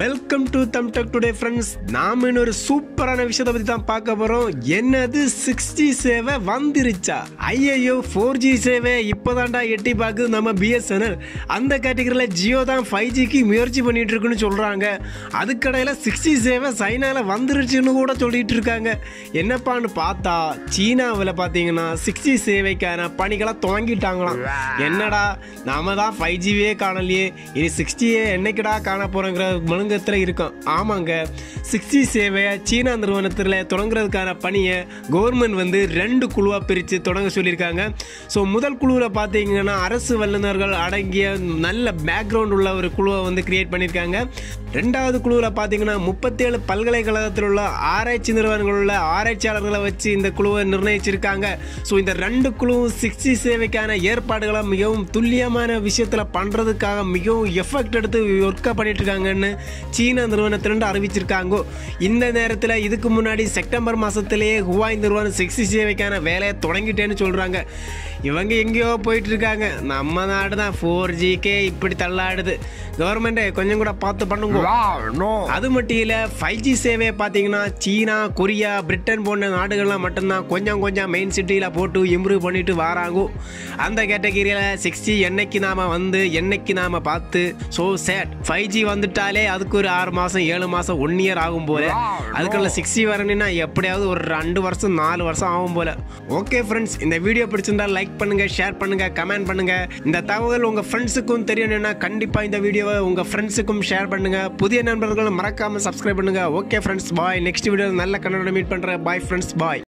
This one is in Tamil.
வெல்கம் டு தம் டக் டுடே ஃப்ரெண்ட்ஸ் நாம இன்னொரு சூப்பரான விஷயத்தை பற்றி தான் பார்க்க போகிறோம் என்னது சிக்ஸ் ஜி சேவை வந்துருச்சா? ஐயையோ ஃபோர் ஜி சேவை இப்போதான்டா எட்டி பார்க்குது நம்ம பிஎஸ்என்எல் அந்த கேட்டகரியில் ஜியோ தான் ஃபைவ் ஜிக்கு முயற்சி பண்ணிகிட்டு இருக்குன்னு சொல்கிறாங்க அதுக்கடையில் சிக்ஸ் ஜி சேவை சைனாவில் வந்துருச்சுன்னு கூட சொல்லிகிட்டு இருக்காங்க. என்னப்பான்னு பார்த்தா சீனாவில் பார்த்தீங்கன்னா சிக்ஸ் ஜி சேவைக்கான பணிகளை துவங்கிட்டாங்களாம். என்னடா நாம தான் ஃபைவ் ஜிவே காணலையே. இனி சிக்ஸ்டியே என்னைக்குடா காண போகிறோங்கிற சுரங்கத்தில் இருக்கும். ஆமாங்க. சிக்ஸ்டி சேவையை சீனா நிறுவனத்தில் தொடங்குறதுக்கான பணியை கவர்மெண்ட் வந்து ரெண்டு குழுவாக பிரித்து தொடங்க சொல்லியிருக்காங்க. ஸோ முதல் குழுவில் பார்த்தீங்கன்னா அரசு வல்லுநர்கள் அடங்கிய நல்ல பேக்ரவுண்ட் உள்ள ஒரு குழுவை வந்து கிரியேட் பண்ணியிருக்காங்க. ரெண்டாவது குழுவில் பார்த்தீங்கன்னா முப்பத்தேழு பல்கலைக்கழகத்தில் உள்ள ஆராய்ச்சி நிறுவனங்கள் உள்ள ஆராய்ச்சியாளர்களை வச்சு இந்த குழுவை நிர்ணயிச்சிருக்காங்க. ஸோ இந்த ரெண்டு குழுவும் சிக்ஸ்டி சேவைக்கான ஏற்பாடுகளை மிகவும் துல்லியமான விஷயத்தில் பண்ணுறதுக்காக மிகவும் எஃபெக்ட் எடுத்து ஒர்க்காக பண்ணிட்டு இருக்காங்கன்னு சீன நிறுவனத்திலிருந்து அறிவிச்சிருக்காங்க. இந்த நேரத்தில் இதுக்கு முன்னாடி செப்டம்பர் மாதத்திலேயே ஹுவாய் நிறுவனம் சிக்ஸ்டி சேவைக்கான வேலையை தொடங்கிட்டேன்னு சொல்கிறாங்க இவங்க எங்கேயோ போயிட்டு இருக்காங்க நம்ம நாடு தான் ஃபோர் ஜிக்கே இப்படி தள்ளாடுது. கவர்மெண்ட்டே கொஞ்சம் கூட பார்த்து பண்ணுங்க. அது மட்டும் இல்லை ஃபைவ் ஜி சேவையை பார்த்தீங்கன்னா சீனா கொரியா பிரிட்டன் போன்ற நாடுகள்லாம் மட்டும்தான் கொஞ்சம் கொஞ்சம் மெயின் சிட்டியில் போட்டு இம்ப்ரூவ் பண்ணிட்டு வராங்க. அந்த கேட்டகரியில் சிக்ஸ் ஜி என்னைக்கு நாம் வந்து என்னைக்கு நாம் பார்த்து ஸோ சேட் ஃபைவ் ஜி வந்துட்டாலே அதுக்கு ஒரு ஆறு மாதம் ஏழு மாதம் ஒன் இயர் ஆகும் போல அதுக்குள்ள சிக்ஸ்டி வரணும்னா எப்படியாவது ஒரு ரெண்டு வருஷம் நாலு வருஷம் ஆகும் போல ஓகே ஃப்ரெண்ட்ஸ் இந்த வீடியோ பிடிச்சிருந்தா லைக் பண்ணுங்க ஷேர் பண்ணுங்க கமெண்ட் பண்ணுங்க. இந்த தகவல் உங்க ஃப்ரெண்ட்ஸுக்கும் தெரியணும்னா கண்டிப்பா இந்த வீடியோவை உங்க ஃப்ரெண்ட்ஸுக்கும் ஷேர் பண்ணுங்க. புதிய நண்பர்கள் மறக்காம சப்ஸ்கிரைப் பண்ணுங்க. Okay friends bye next video நல்ல கண்ணோட மீட் பண்றேன். Bye friends bye